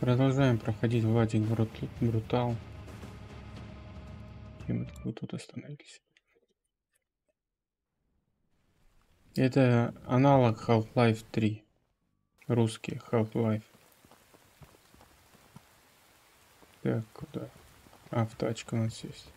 Продолжаем проходить Владик Брут... Брутал. И мы тут остановились. Это аналог Half-Life 3. Русский Half-Life. Так, куда? А, в тачку у нас есть.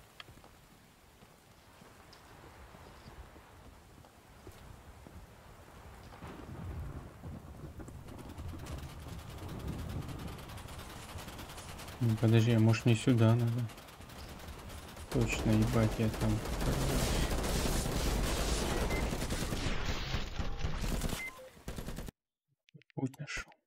Ну, подожди, а может не сюда надо? Точно, ебать, я там... Путь нашел.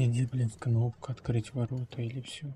Иди, блин, кнопка открыть ворота или все.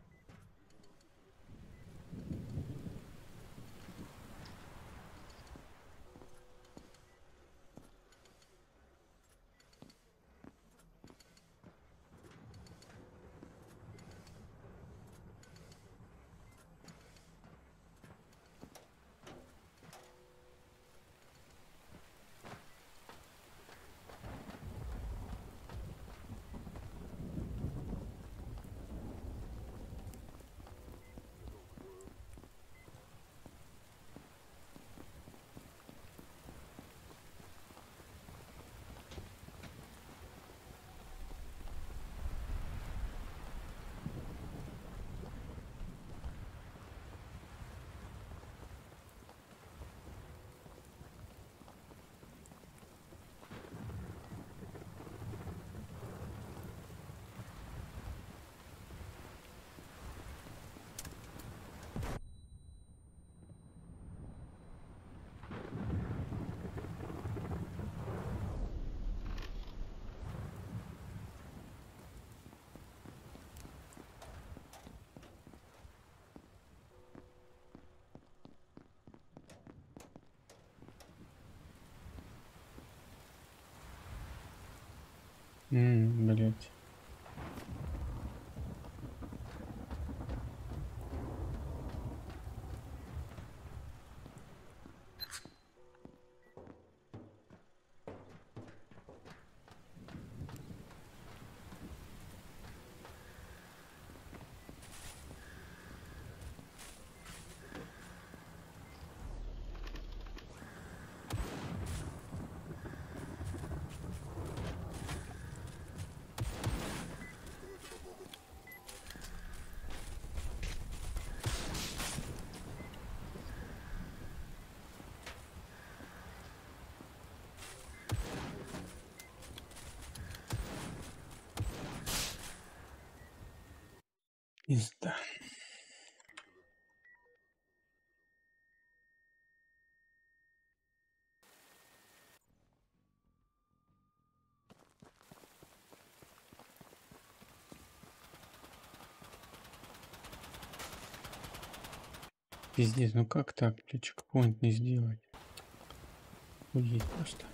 Пизда. Пиздец, ну как так, блядь, чекпоинт не сделать? Уедь просто.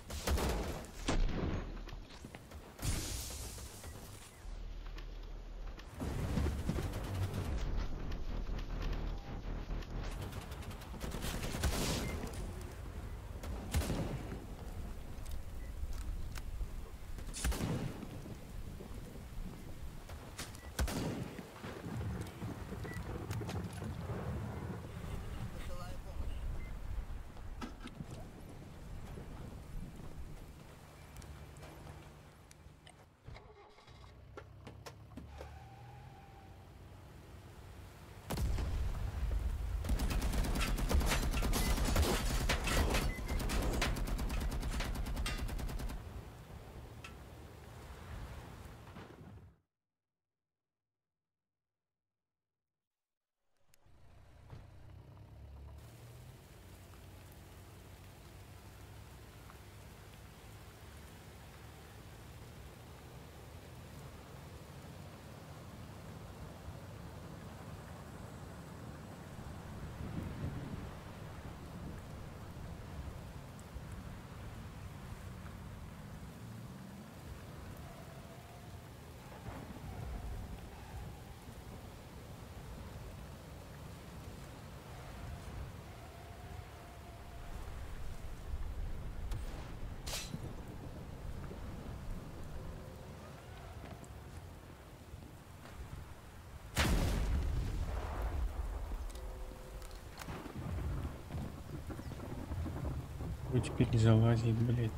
Теперь залазить, блядь.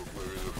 Where is it?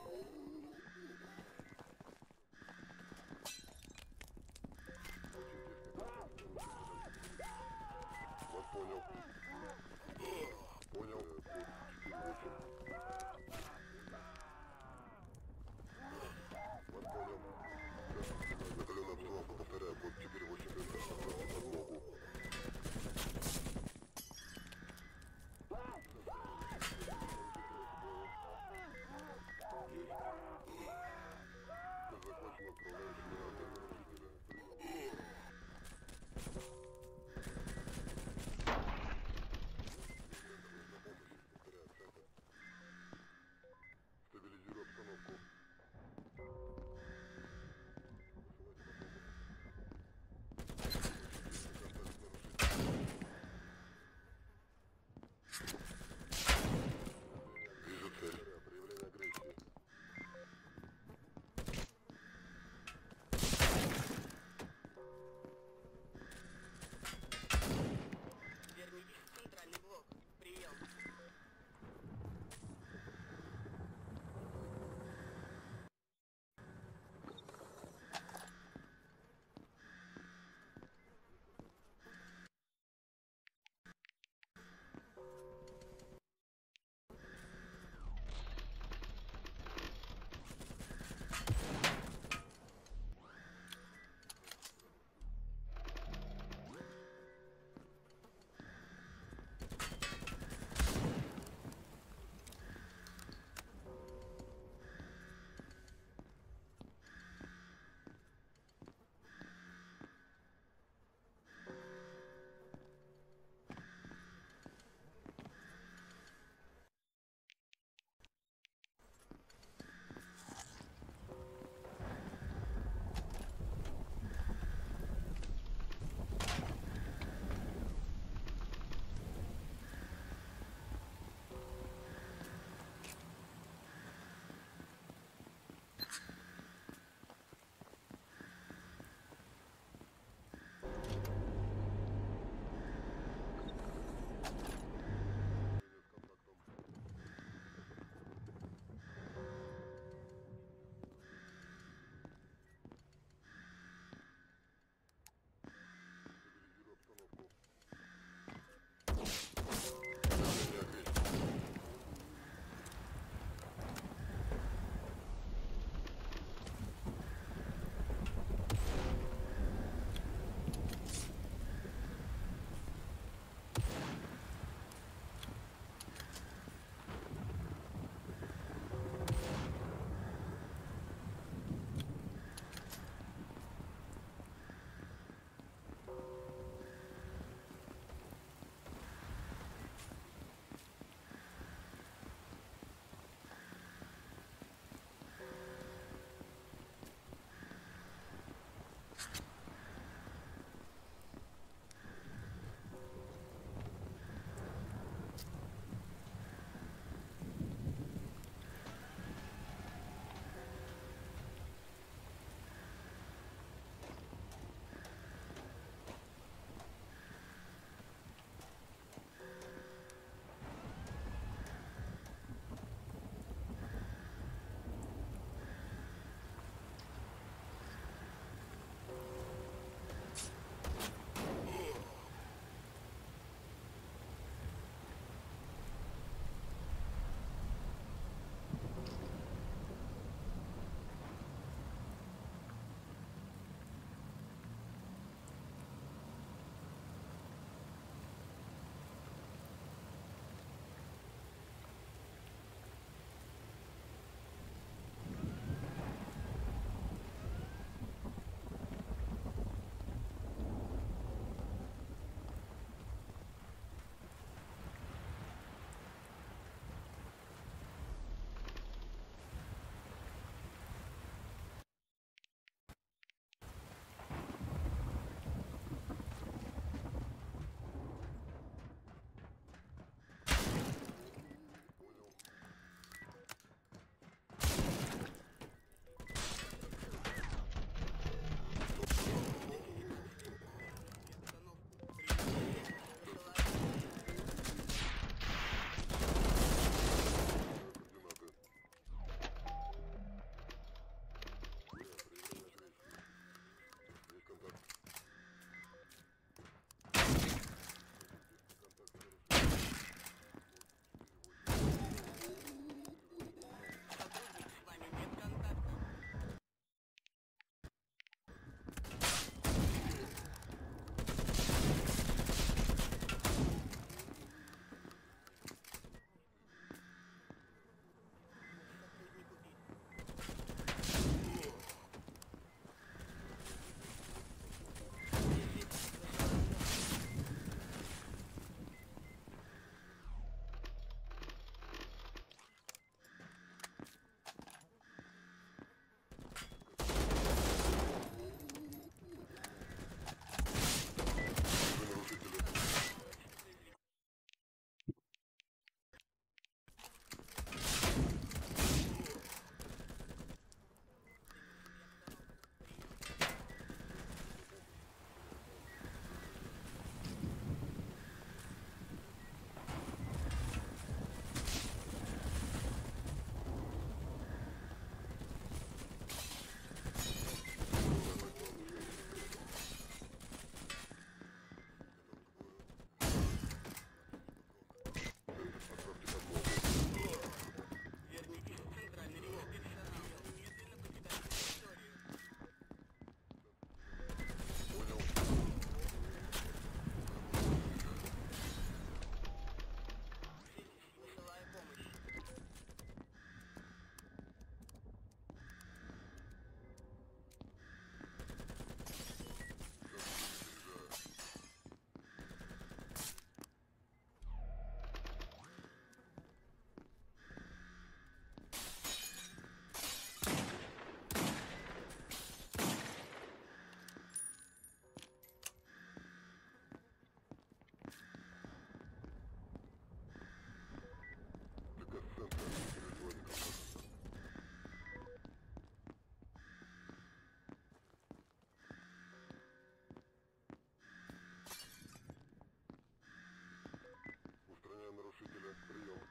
нарушителя. Прием.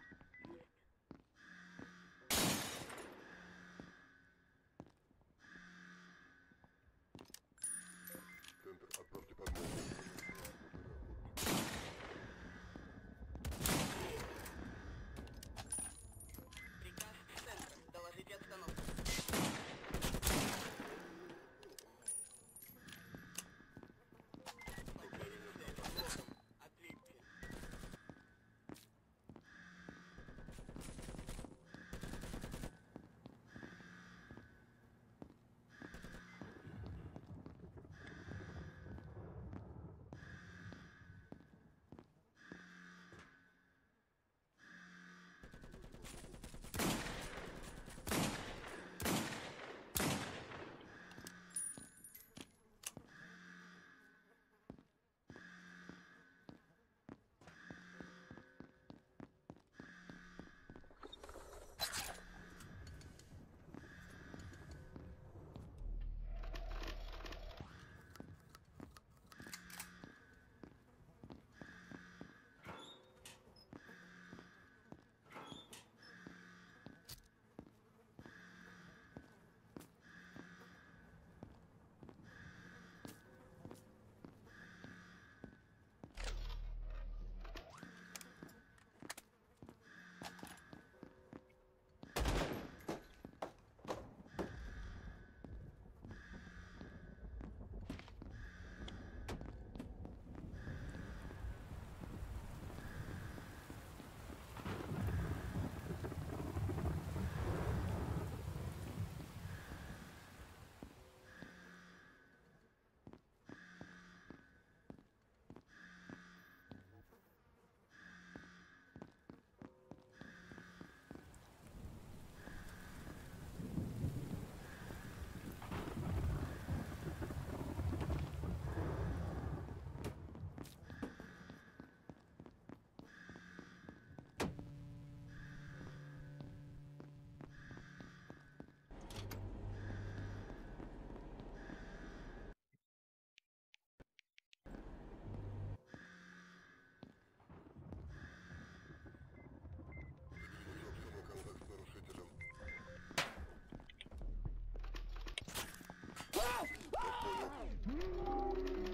Ah!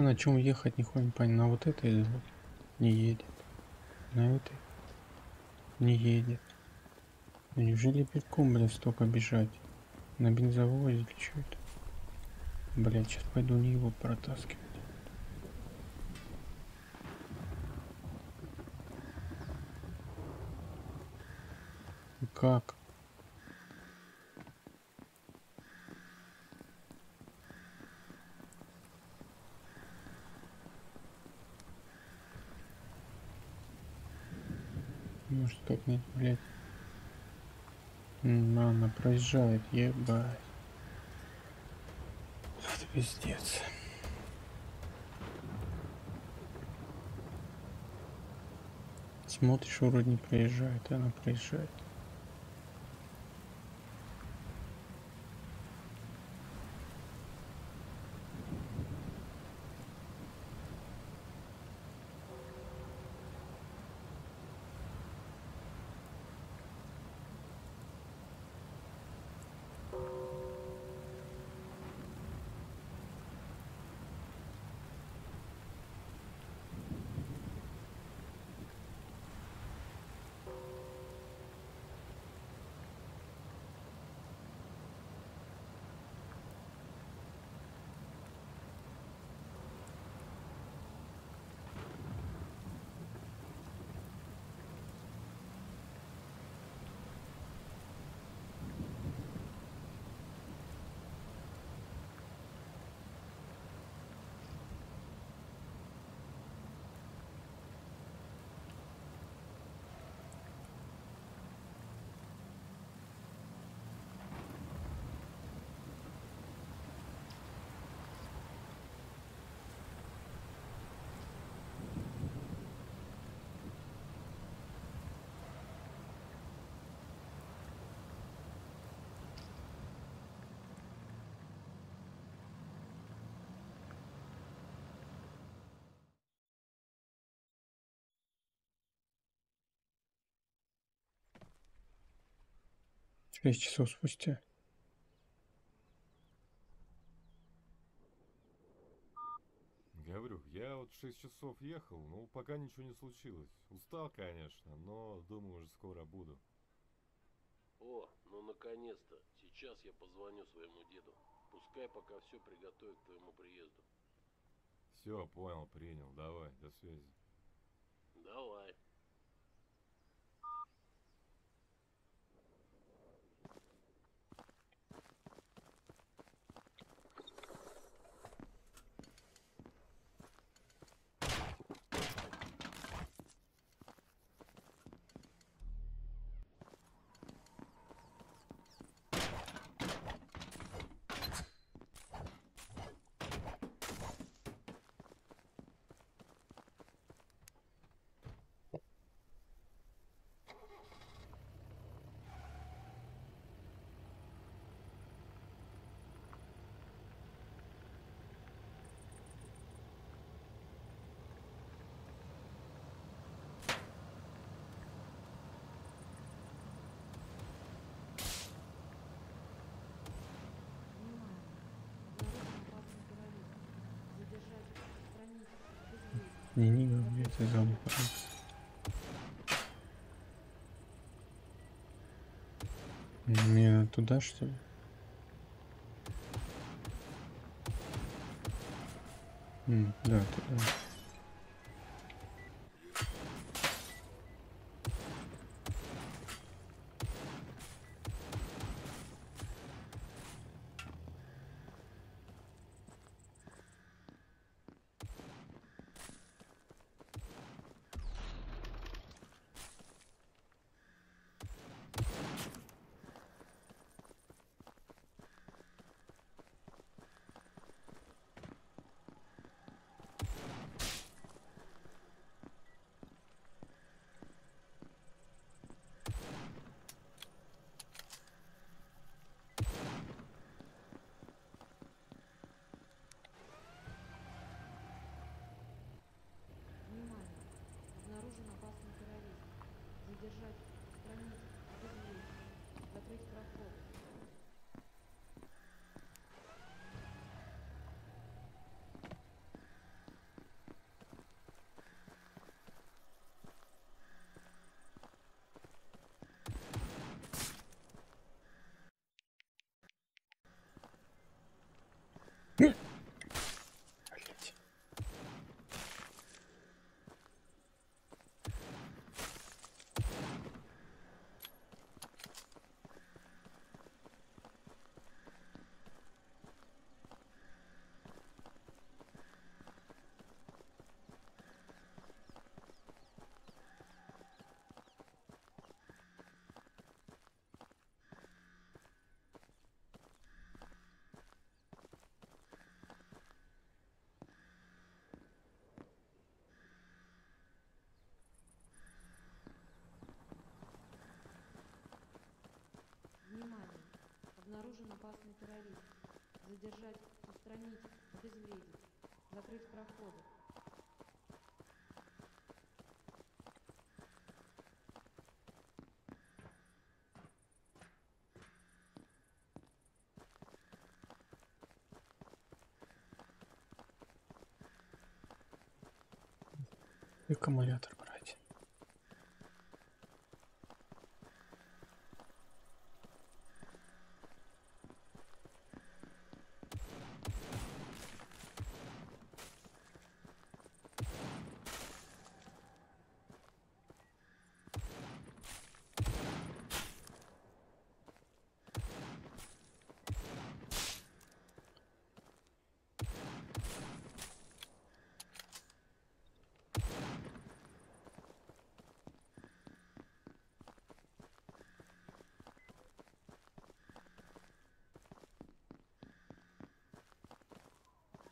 А на чем ехать, нихуя не понятно. На вот этой не едет. На этой не едет. Ну неужели пешком, блядь, столько бежать? На бензовозе или что это? Блядь, сейчас пойду не его протаскивать. Как? Может так нет, блядь. М, Она проезжает, ебать. Это пиздец. Смотришь, вроде не проезжает, а она проезжает. Шесть часов спустя. Говорю, я вот 6 часов ехал, ну пока ничего не случилось. Устал, конечно, но думаю, уже скоро буду. О, ну наконец-то. Сейчас я позвоню своему деду. Пускай пока все приготовит к твоему приезду. Все, понял, принял. Давай, до связи. Давай. Не, не, не, это замок. Мне надо туда, что ли? М, да, туда. Внимание! Обнаружен опасный террорист. Задержать страницу. Обезвредить. Закрыть проход. Обнаружен опасный террорист. Задержать, устранить, обезвредить. Закрыть проходы. Аккумулятор брать.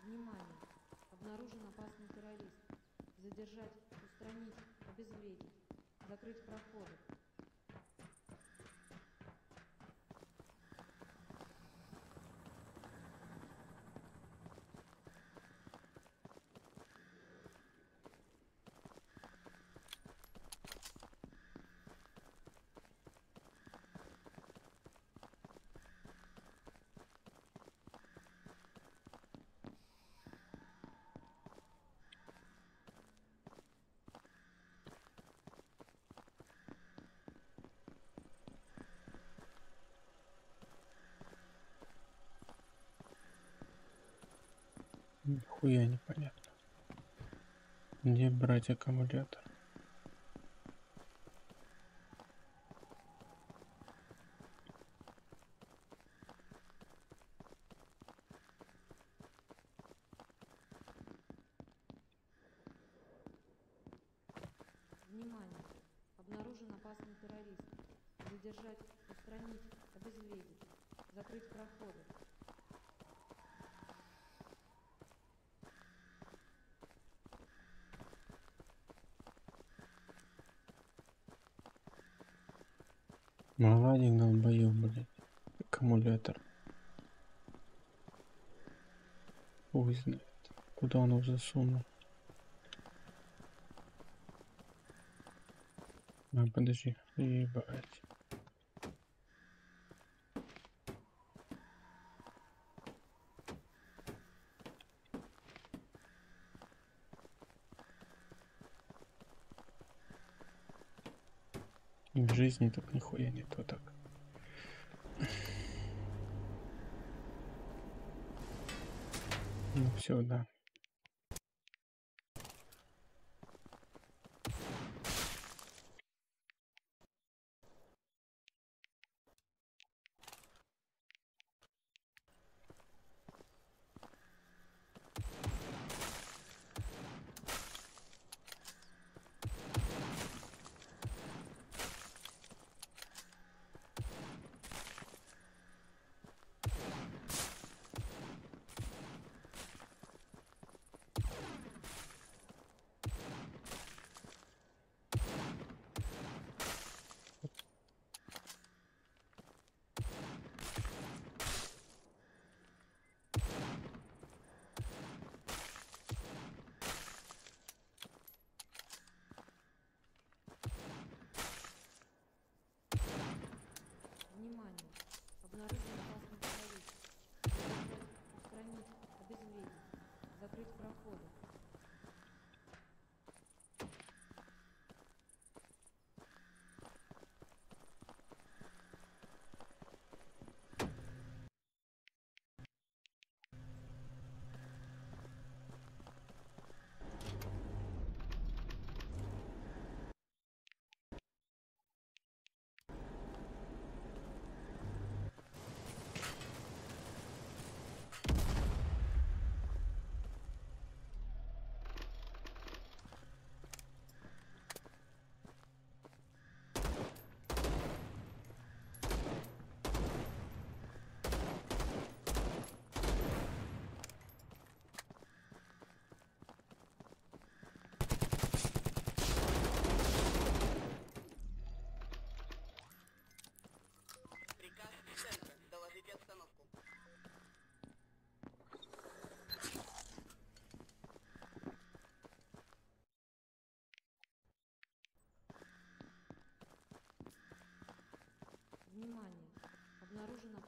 Внимание! Обнаружен опасный террорист. Задержать, устранить, обезвредить. Закрыть проходы. Нихуя непонятно. Где брать аккумулятор? Внимание! Обнаружен опасный террорист. Задержать, устранить, обезвредить. Закрыть проходы. Молодец, долбоёб, блядь. Аккумулятор. Хуй знает. Его засунул? А, подожди. Ебать. И в жизни так нихуя не то так. Ну все, да.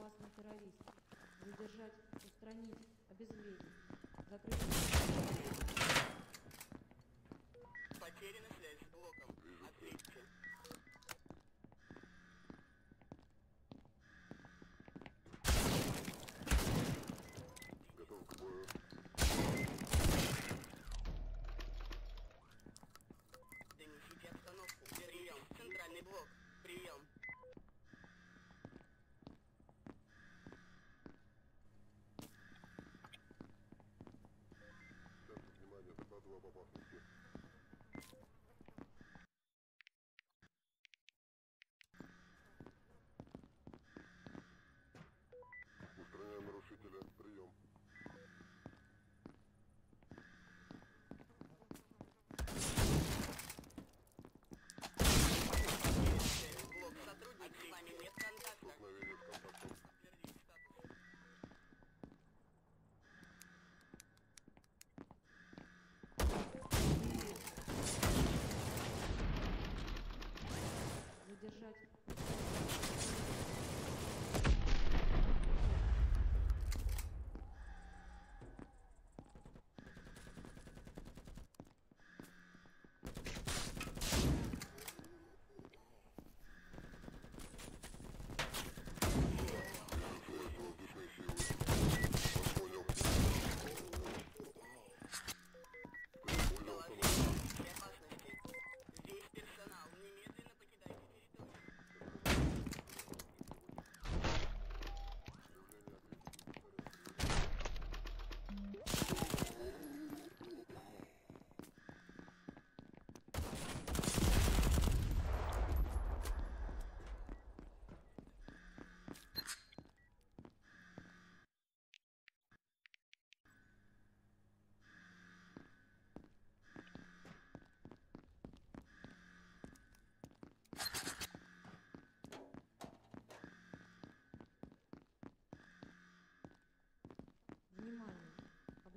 опасный террорист, задержать, устранить, обезвредить, закрыть... Потеряно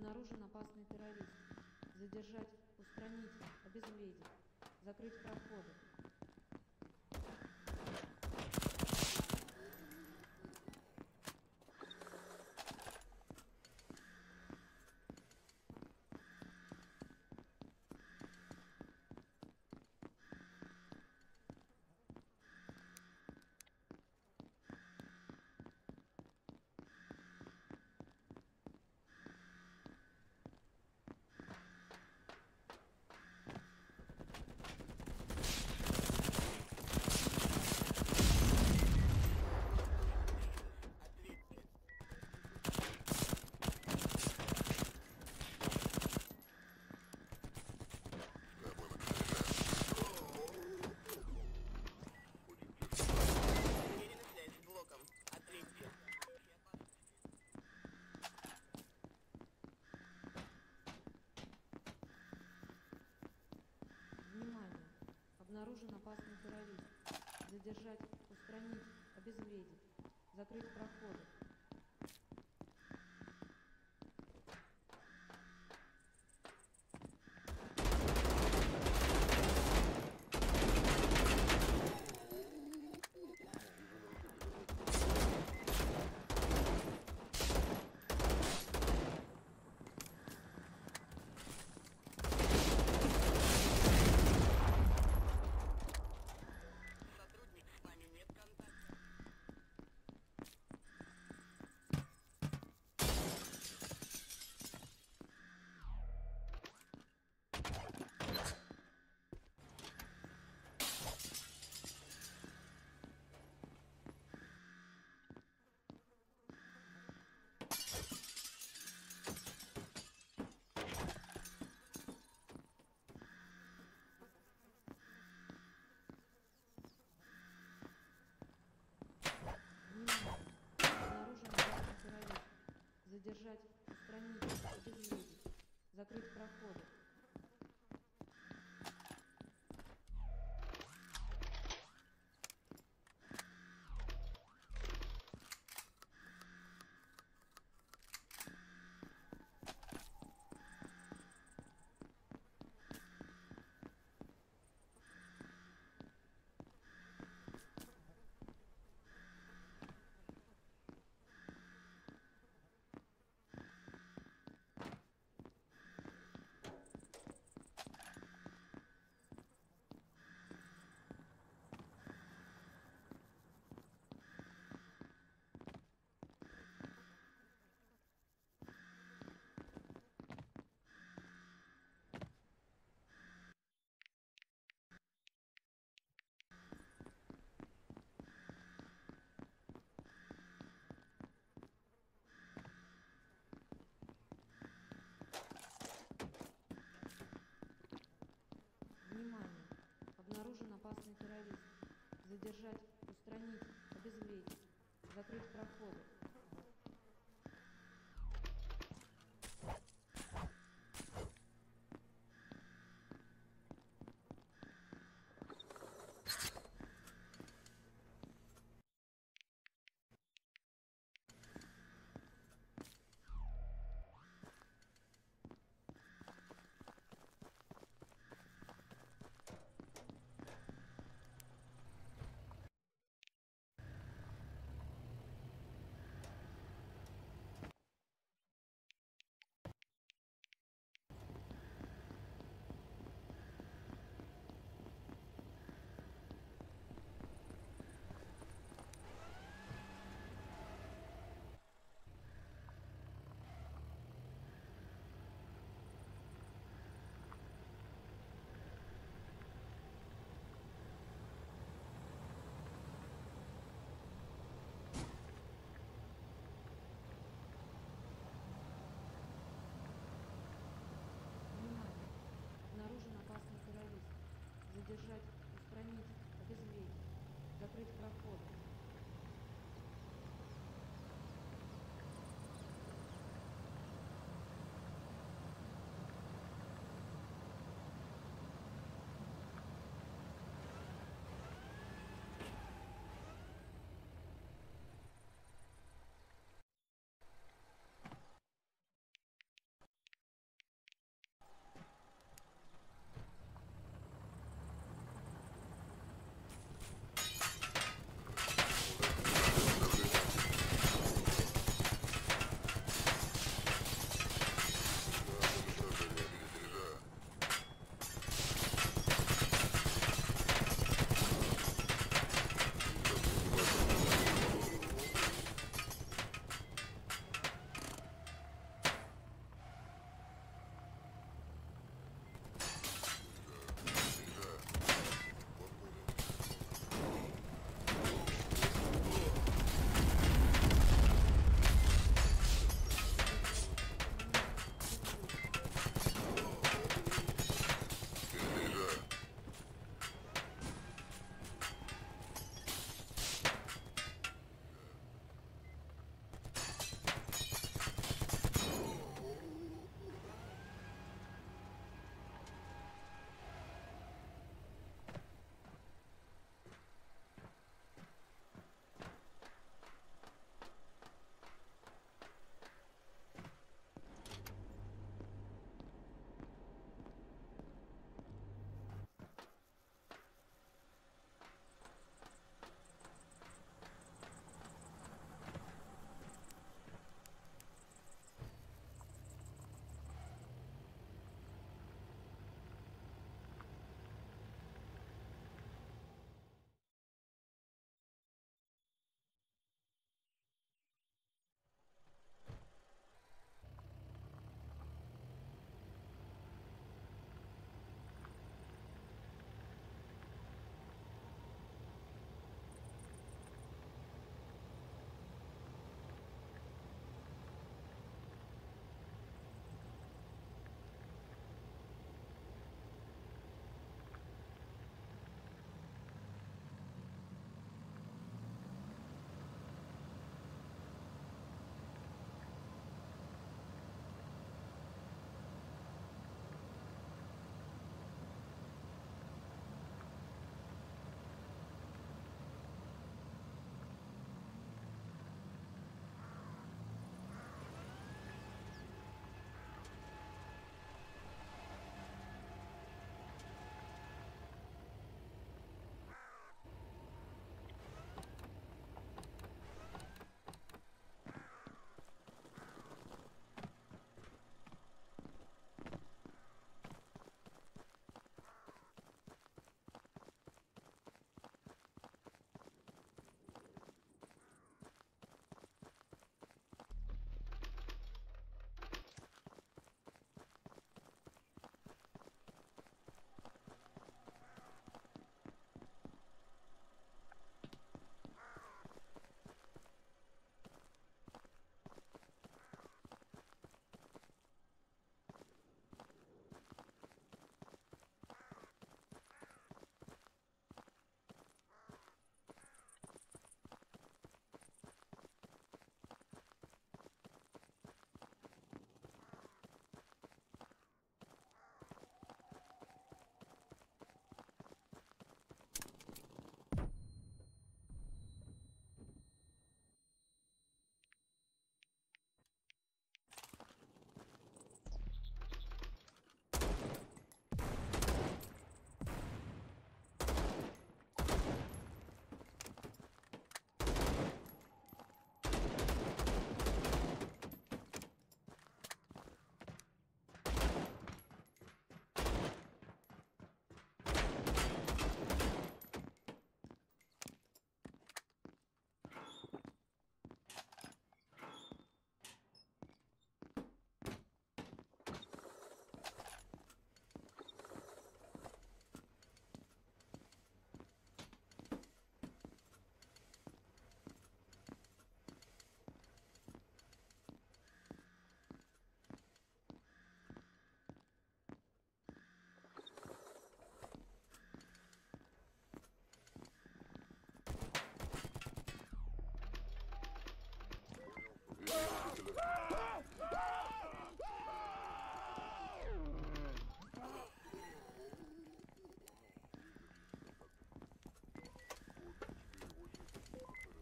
Обнаружен опасный террорист. Задержать, устранить, обезвредить, закрыть проходы. обнаружен опасный террорист. Задержать, устранить, обезвредить, закрыть проходы, задержать страницу, обезвредить, закрыть проходы. Опасный террорист. Задержать, устранить, обезвредить. Закрыть проходы. Внимание! Обнаружен опасный террорист. Задержать,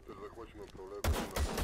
Захвачено управляет.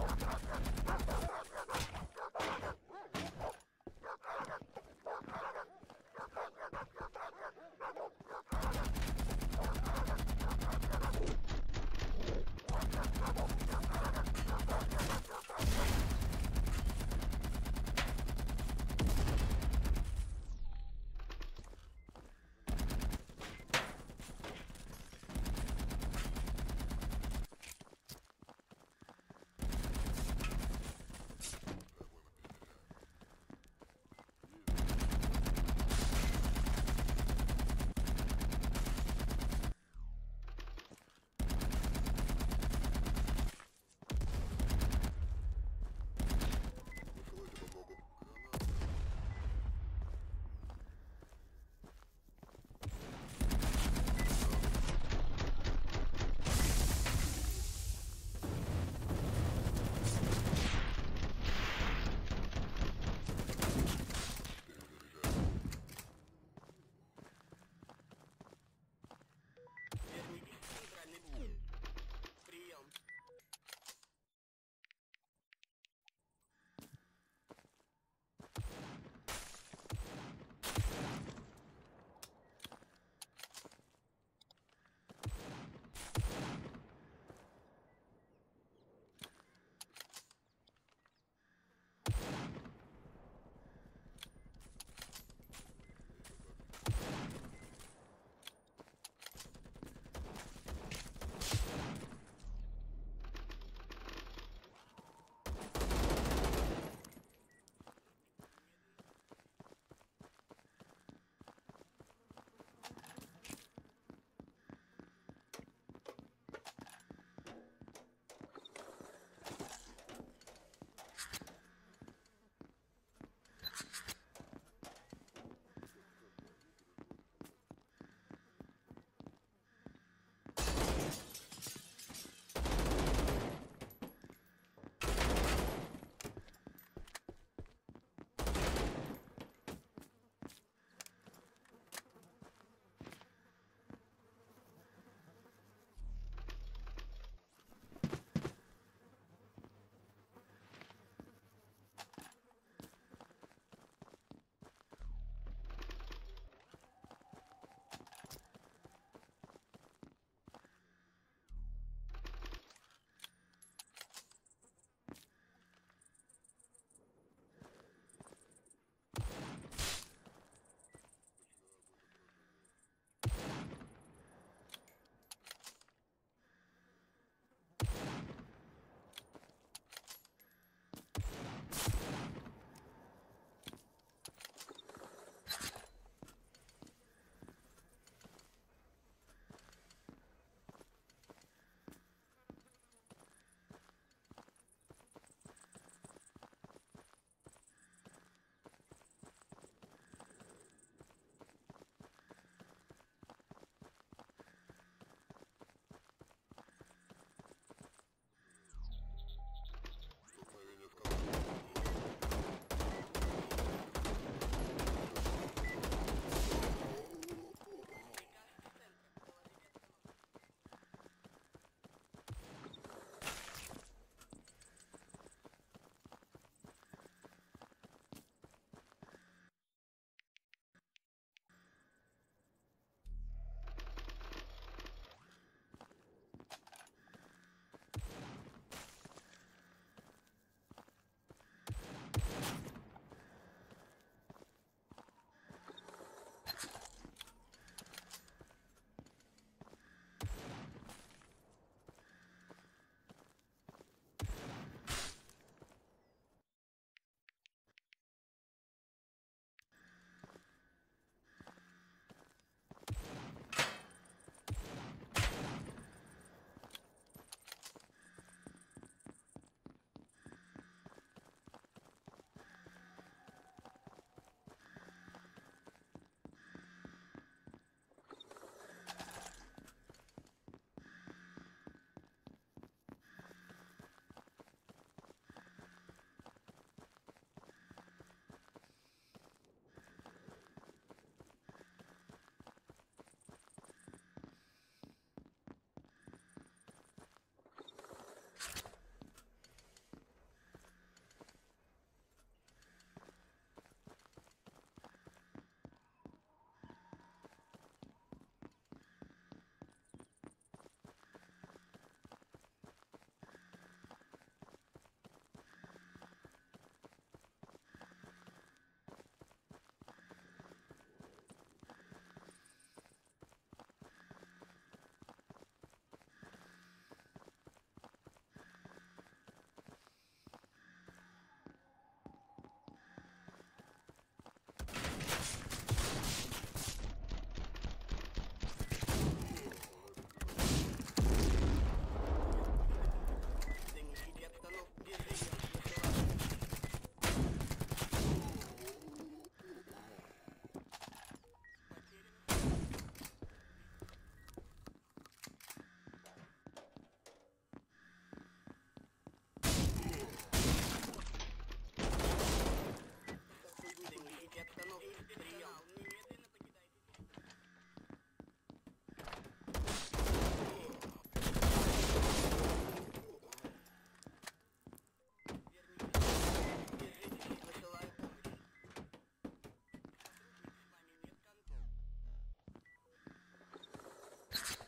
Oh, my God. you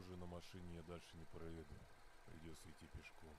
тому же на машине я дальше не проеду. Придется идти пешком.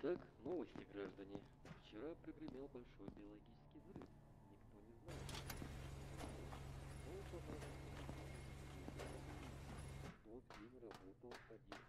Итак, новости, граждане. Вчера прогремел большой биологический взрыв. Никто не знает. Пожалуйста. В тот день работал один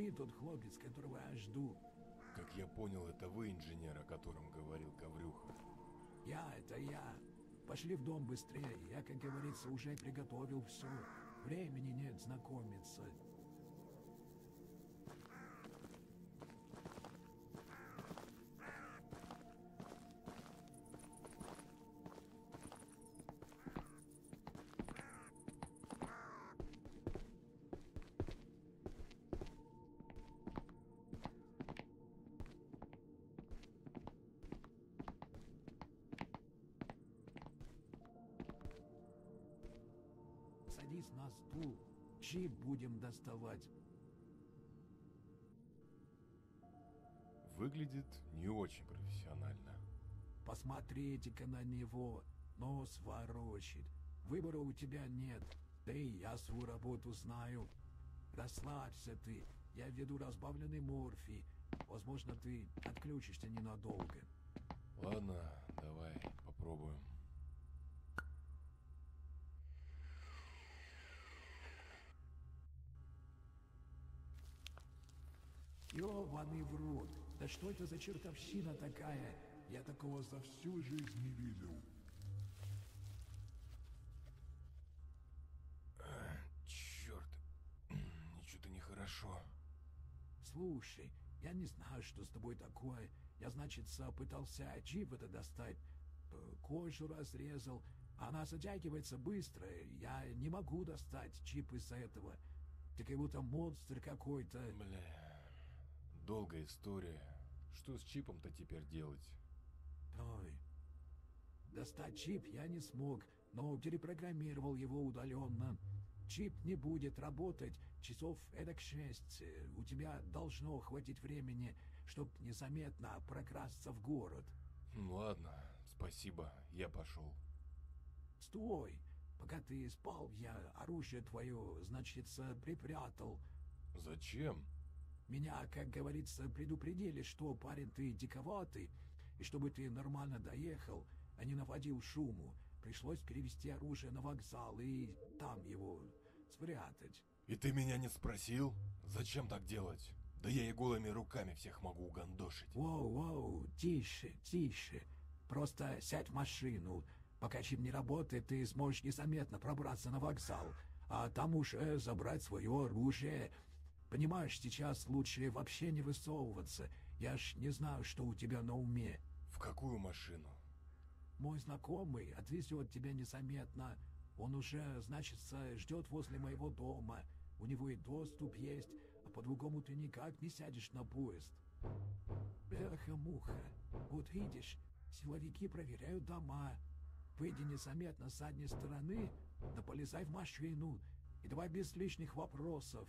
ты тот хлопец, которого я жду. Как я понял, это вы инженер, о котором говорил Коврюха. Я — это я. Пошли в дом быстрее. Я, как говорится, уже приготовил все. Времени нет знакомиться. Выглядит не очень профессионально. Посмотрите-ка на него. Нос ворочит. Выбора у тебя нет. Да и я свою работу знаю. Расслабься ты. Я веду разбавленный морфий. Возможно, ты отключишься ненадолго. Ладно, давай попробуем. Ёбаный в рот. Да что это за чертовщина такая? Я такого за всю жизнь не видел. Черт, мне что-то нехорошо. Слушай, я не знаю, что с тобой такое. Я, значит, пытался чип это достать. э, Кожу разрезал. Она затягивается быстро. Я не могу достать чип из-за этого. Ты как будто монстр какой-то. Бля, долгая история. Что с чипом-то теперь делать? Ой. Достать чип я не смог, но перепрограммировал его удаленно. Чип не будет работать часов эдак шесть. У тебя должно хватить времени, чтобы незаметно прокрасться в город. М, Ладно, спасибо, я пошел. Стой! Пока ты спал, я оружие твое, значит, припрятал. Зачем? Меня, как говорится, предупредили, что парень ты диковатый, и чтобы ты нормально доехал, а не наводил шуму, пришлось перевести оружие на вокзал и там его спрятать. И ты меня не спросил? Зачем так делать? Да я и голыми руками всех могу угандошить. Воу-воу, тише, тише. Просто сядь в машину. Пока чип не работает, ты сможешь незаметно пробраться на вокзал, а там уже забрать свое оружие. Понимаешь, сейчас лучше вообще не высовываться. Я ж не знаю, что у тебя на уме. В какую машину? Мой знакомый отвезет тебя незаметно. Он уже, значит, ждет возле моего дома. У него и доступ есть, а по-другому ты никак не сядешь на поезд. Эхо-муха. Вот видишь, силовики проверяют дома. Выйди незаметно с задней стороны, да полезай в машину. И давай без лишних вопросов.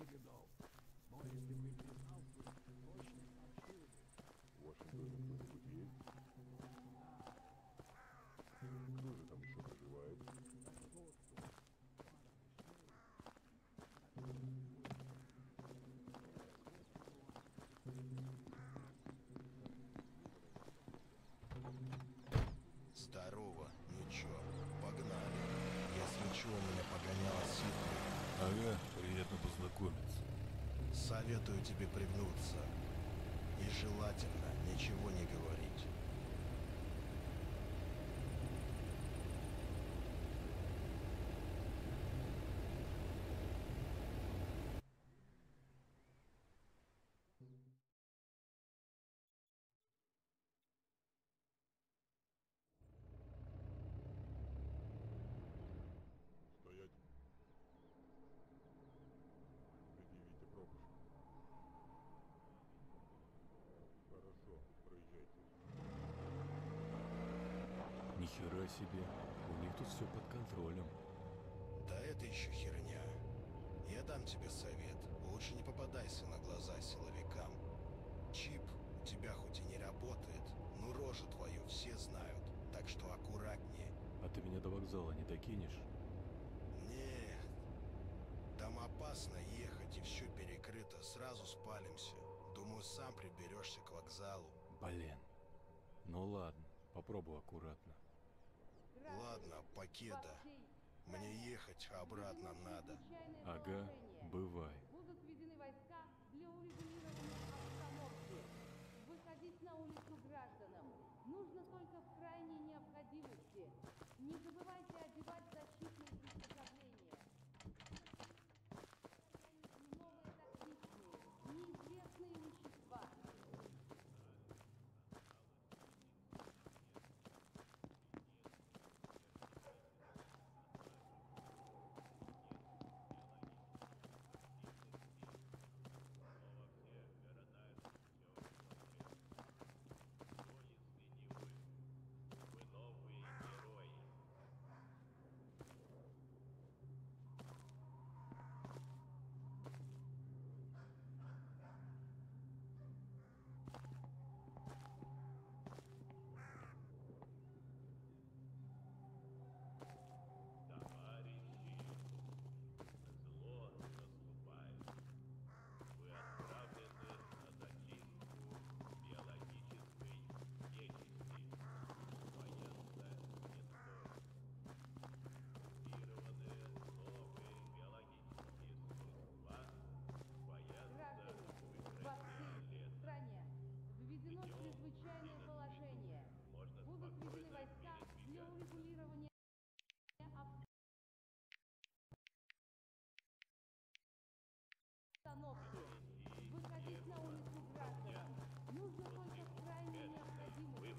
я точно не видал. Но если бы не знал, то точно сообщил бы. В вашем доме кто-нибудь есть? Кто же там еще проживает? Здорово, ну чё, погнали. Если чё, у меня погоняла ситка. Ага, приятно познакомиться. Советую тебе пригнуться. И желательно ничего не говорить. Себе. У них тут все под контролем. Да это еще херня. Я дам тебе совет. Лучше не попадайся на глаза силовикам. Чип у тебя хоть и не работает, но рожу твою все знают. Так что аккуратнее. А ты меня до вокзала не докинешь? Нет. Там опасно ехать и все перекрыто. Сразу спалимся. Думаю, сам приберешься к вокзалу. Блин. Ну ладно, попробую аккуратно. Ладно, покеда. Мне ехать, обратно надо. Ага, бывай.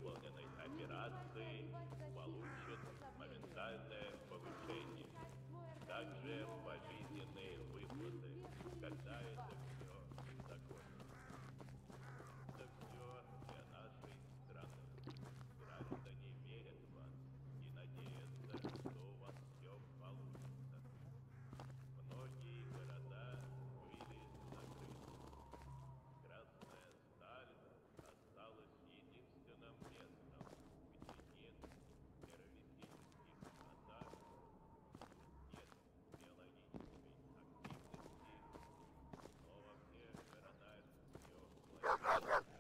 Выполненной операции Yeah.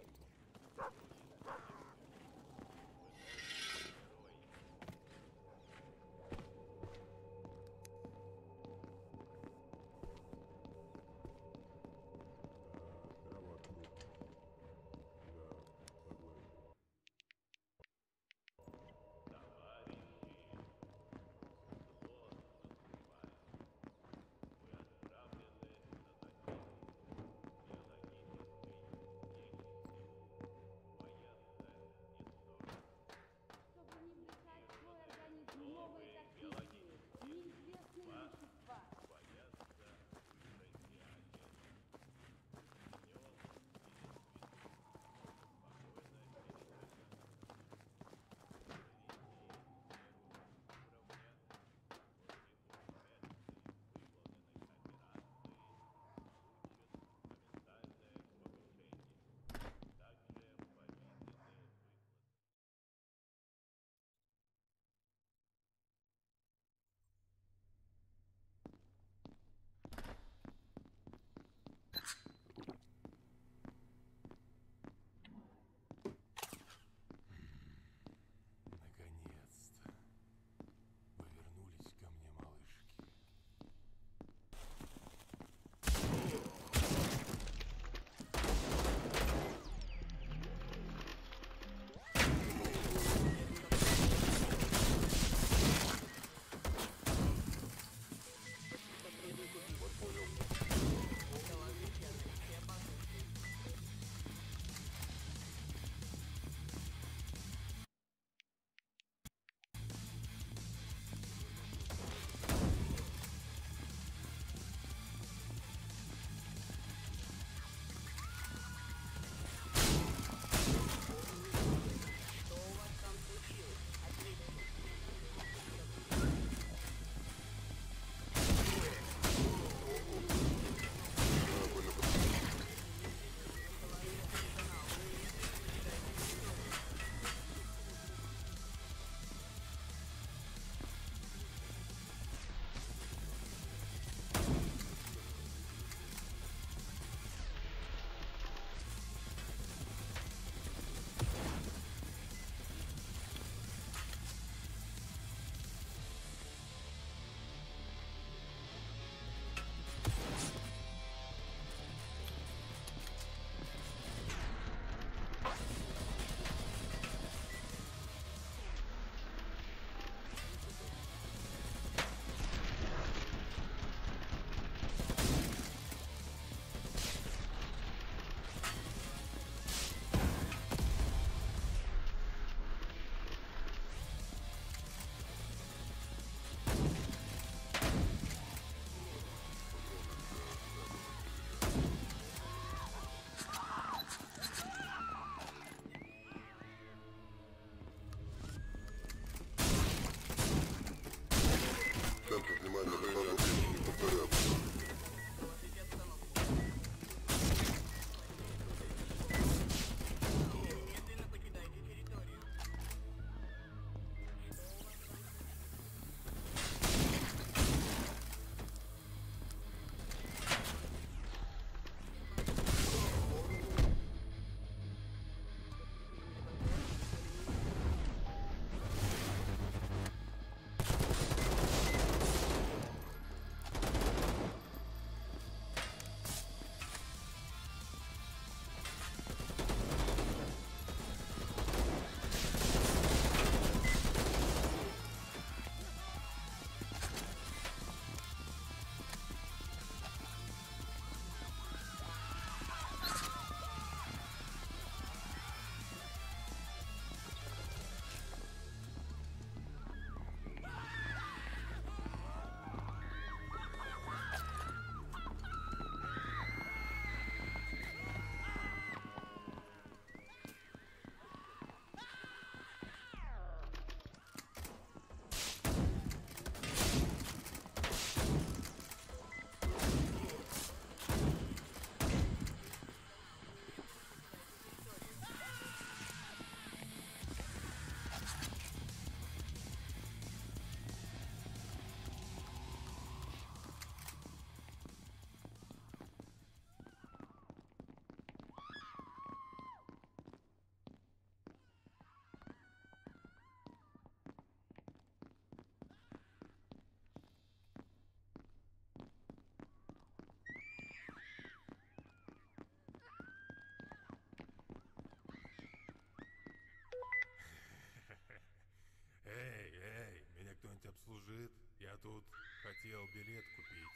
Успел билет купить.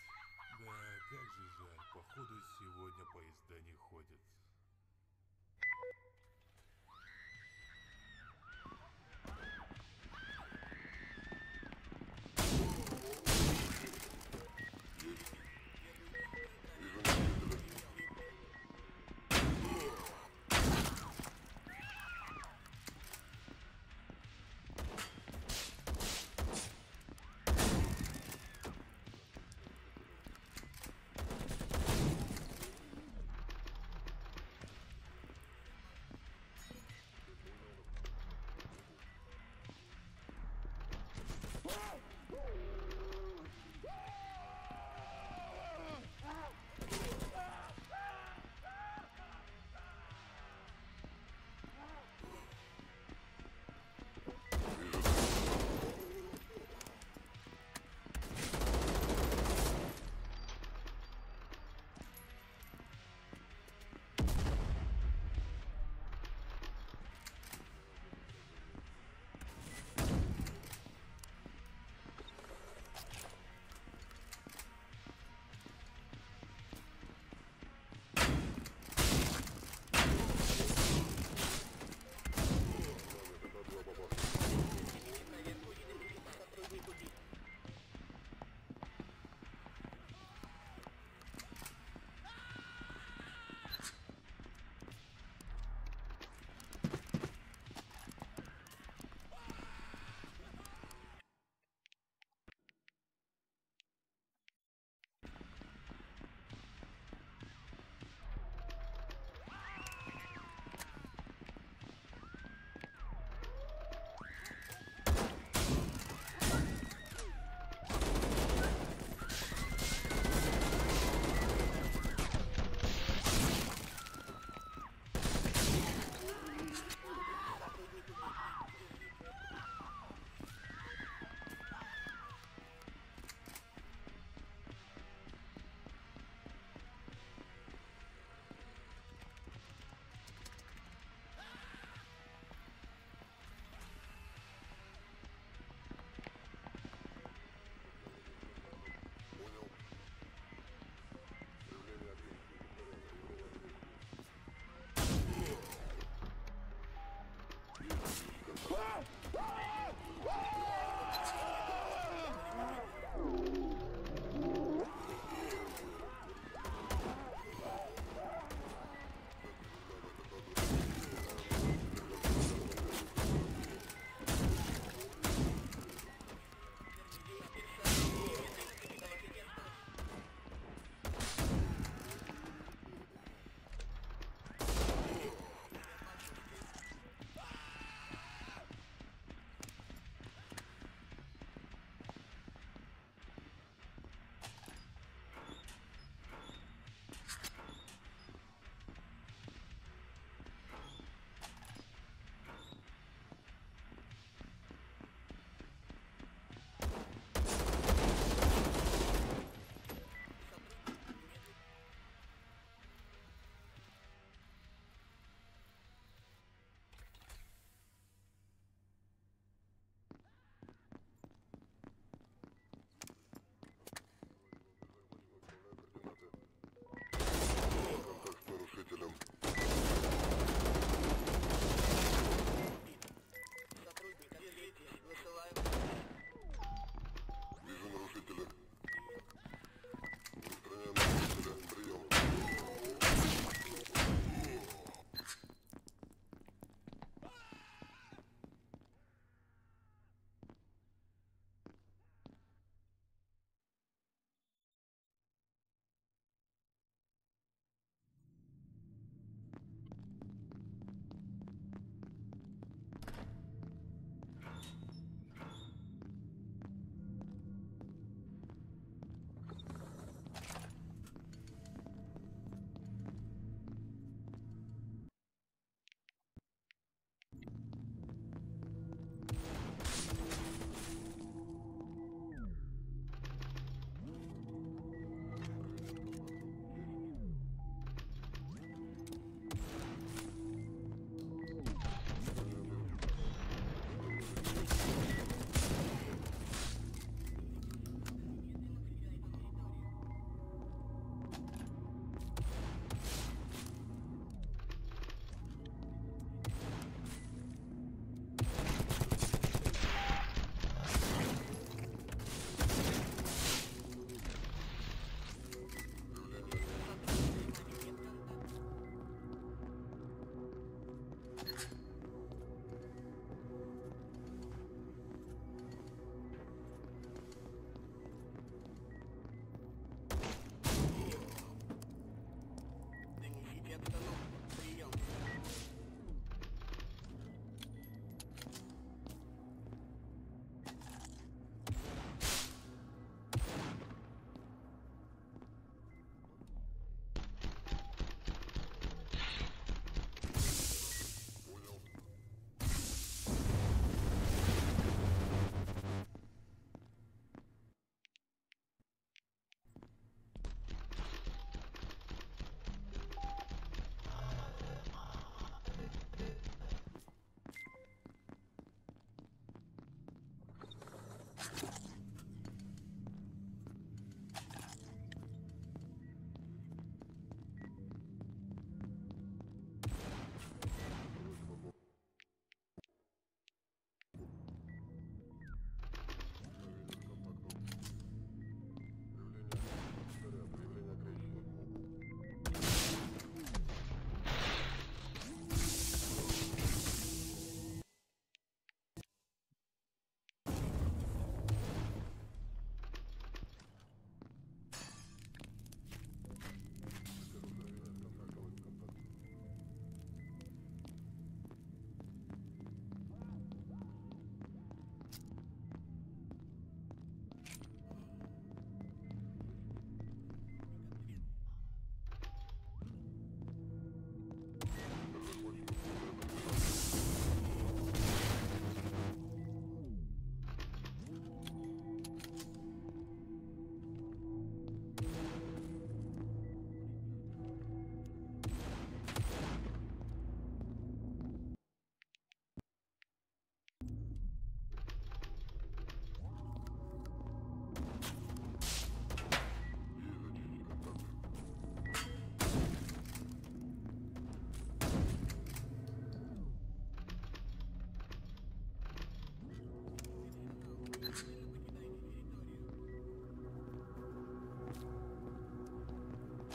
Да, как же жаль, походу сегодня поезда не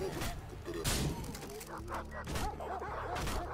Oh, my God.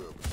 up.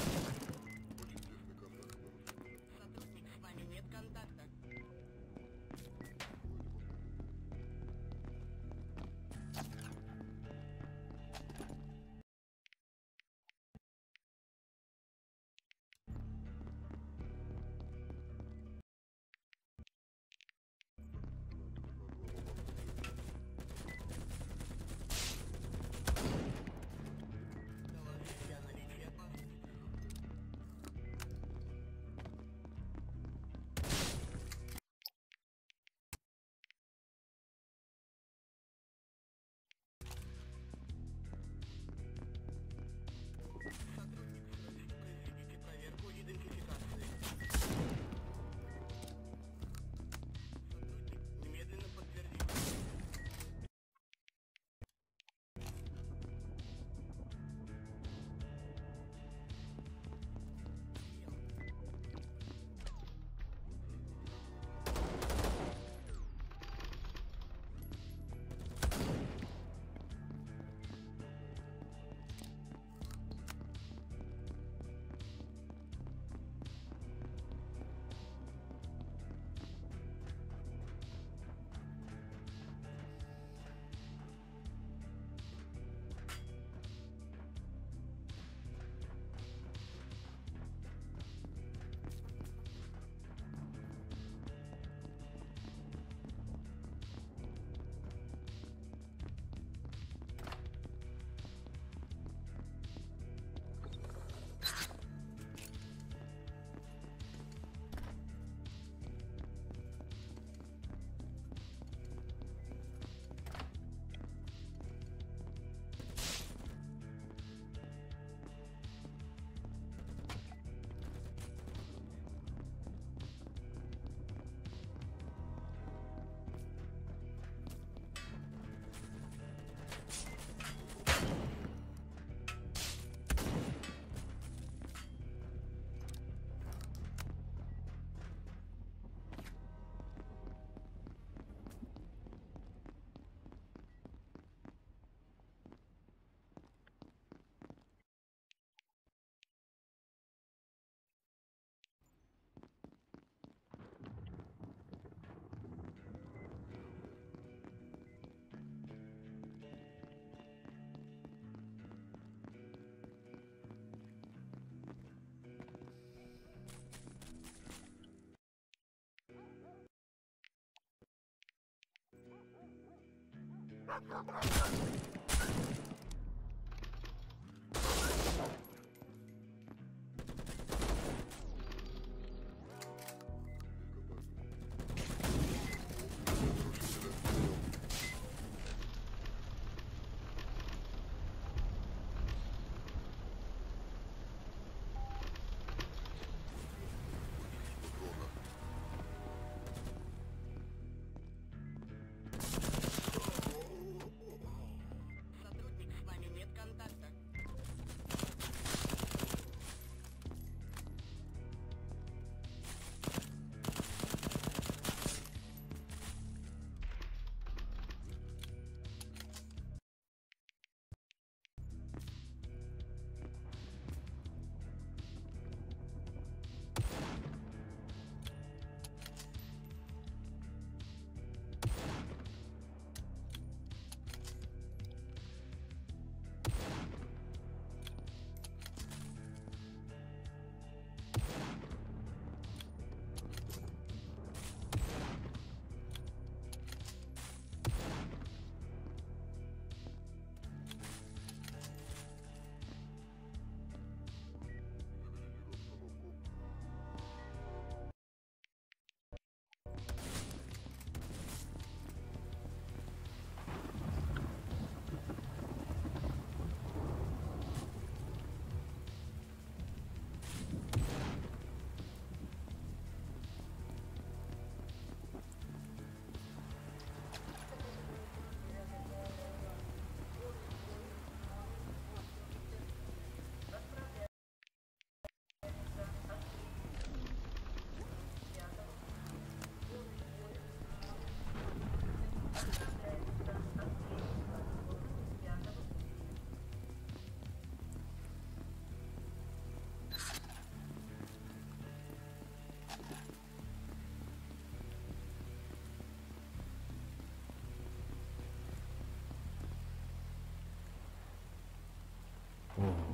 Let's go,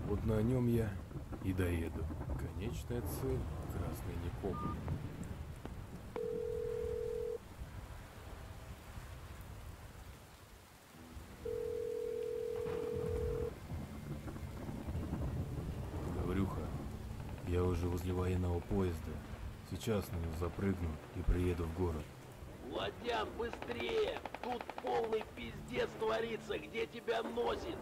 вот на нем я и доеду. Конечная цель — Красный Никополь. Гаврюха, я уже возле военного поезда. Сейчас на него запрыгну и приеду в город. Владян, быстрее! Тут полный пиздец творится, где тебя носит?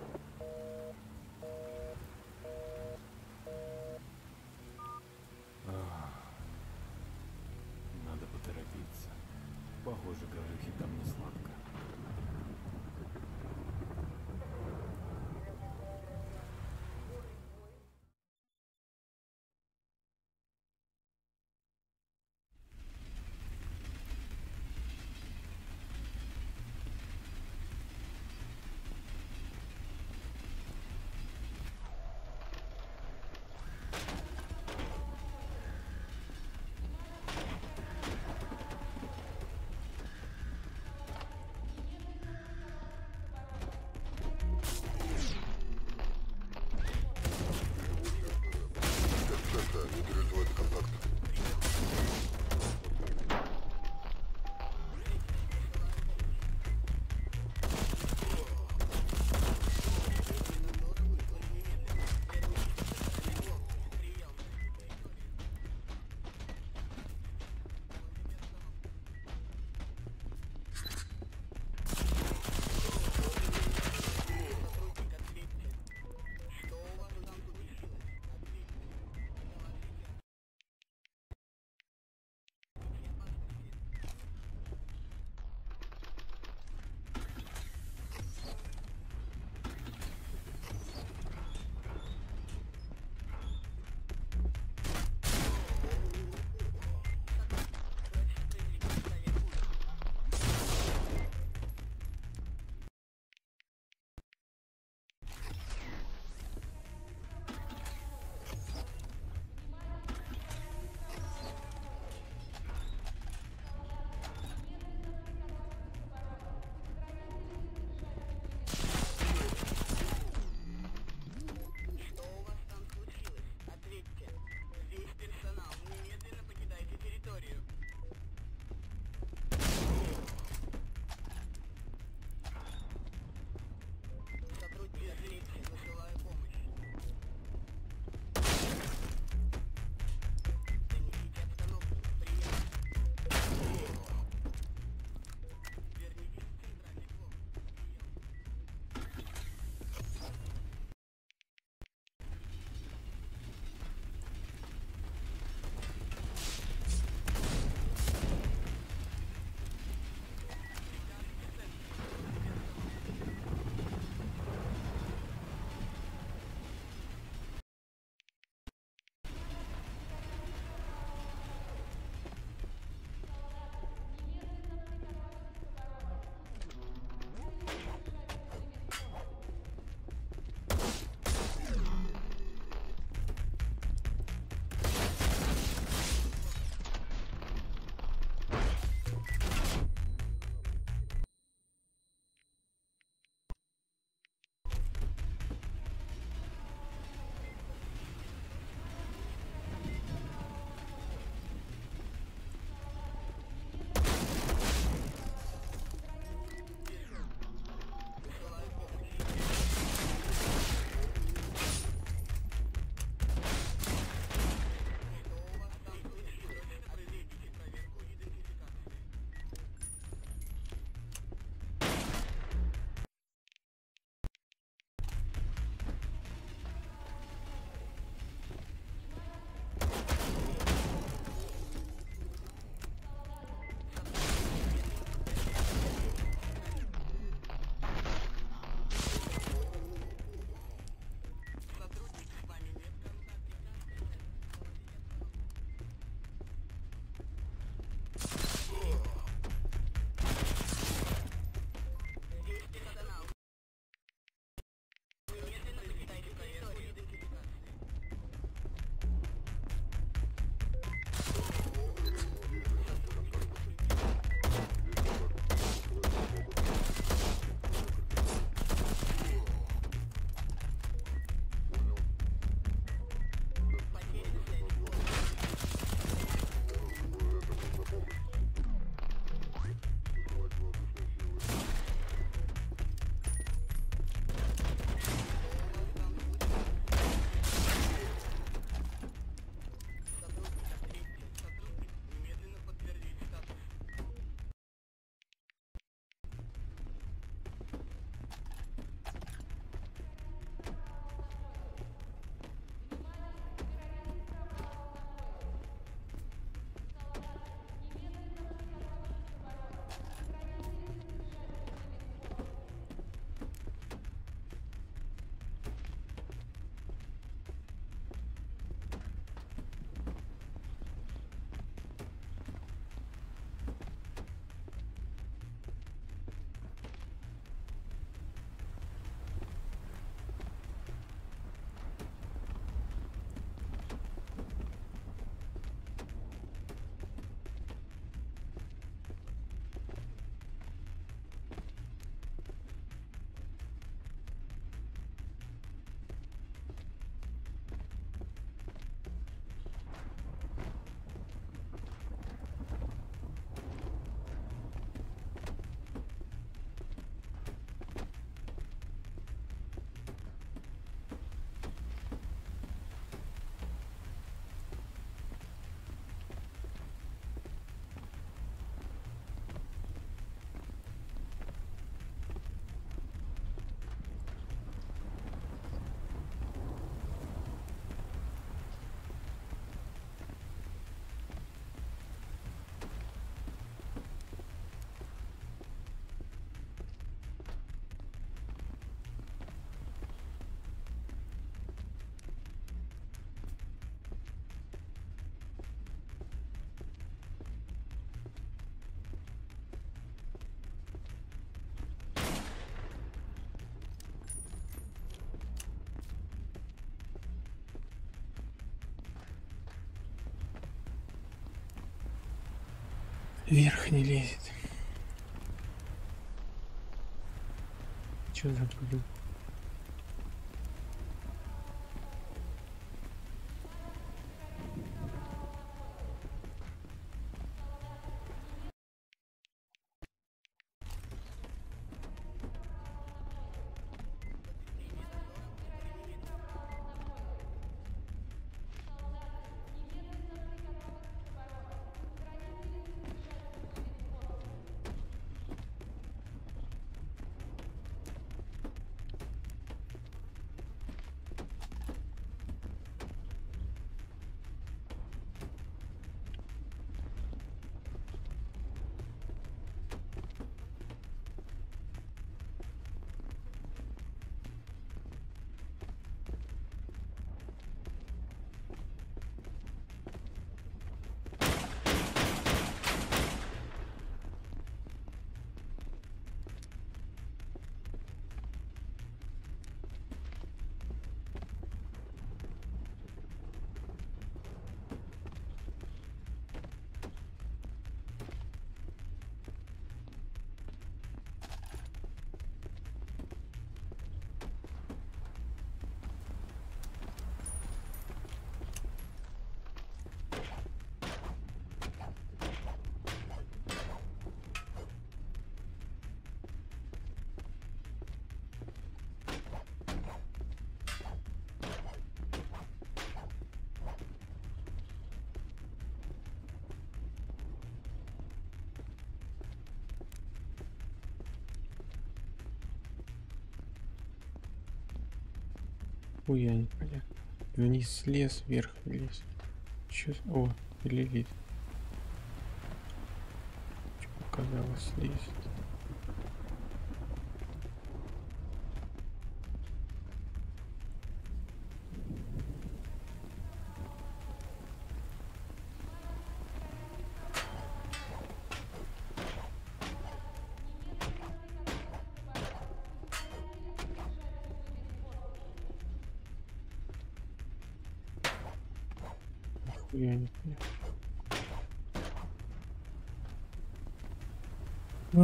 Вверх не лезет. Что за глюк? Хуя непонятно. Вниз слез, вверх влез. Чё? О, лилит. Чё показалось, лезет.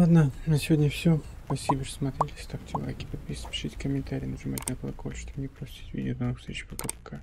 Ладно, на сегодня все. Спасибо, что смотрели. Ставьте лайки, подписывайтесь, пишите комментарии, нажимайте на колокольчик, чтобы не пропустить видео. До новых встреч, пока-пока.